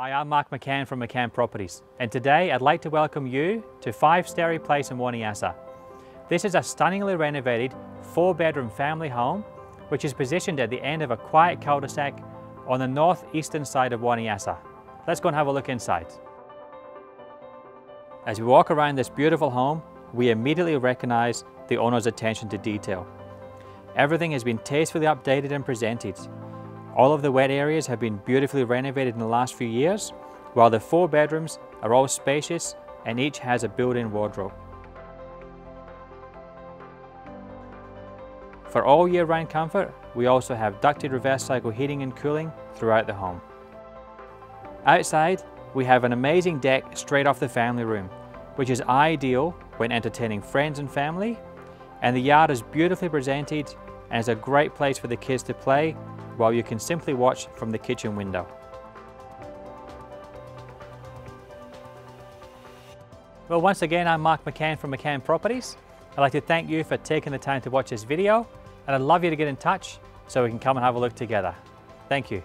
Hi, I'm Mark McCann from McCann Properties, and today I'd like to welcome you to 5 Sterry Place in Wanniassa. This is a stunningly renovated four-bedroom family home which is positioned at the end of a quiet cul-de-sac on the northeastern side of Wanniassa. Let's go and have a look inside. As we walk around this beautiful home, we immediately recognize the owner's attention to detail. Everything has been tastefully updated and presented. All of the wet areas have been beautifully renovated in the last few years, while the four bedrooms are all spacious and each has a built-in wardrobe. For all year-round comfort, we also have ducted reverse cycle heating and cooling throughout the home. Outside, we have an amazing deck straight off the family room, which is ideal when entertaining friends and family, and the yard is beautifully presented and is a great place for the kids to play while you can simply watch from the kitchen window. Well, once again, I'm Mark McCann from McCann Properties. I'd like to thank you for taking the time to watch this video, and I'd love you to get in touch so we can come and have a look together. Thank you.